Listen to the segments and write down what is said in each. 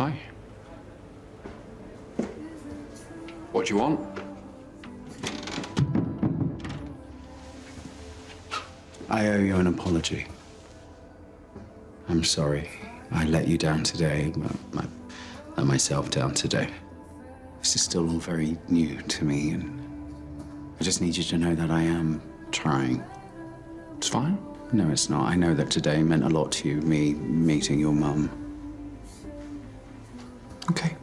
Hi. What do you want? I owe you an apology. I'm sorry. I let you down today. I let myself down today. This is still all very new to me, and I just need you to know that I am trying. It's fine. No, it's not. I know that today meant a lot to you, me meeting your mum. Okay.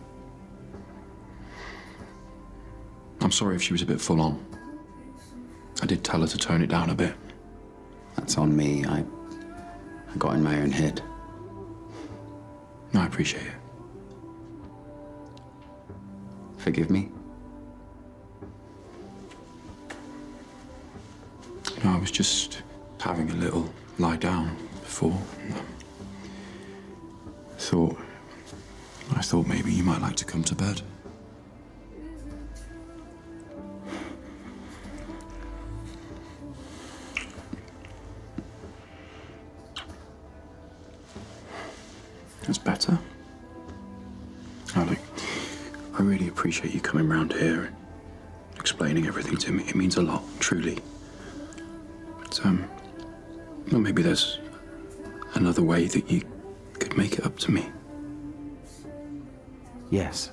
I'm sorry if she was a bit full on. I did tell her to tone it down a bit. That's on me. I, I got in my own head. I appreciate it. Forgive me? You know, I was just having a little lie down before. Um, thought, I thought maybe you might like to come to bed. That's better. Alec, I really appreciate you coming round here and explaining everything to me. It means a lot, truly. But, um, well, maybe there's another way that you could make it up to me. Yes.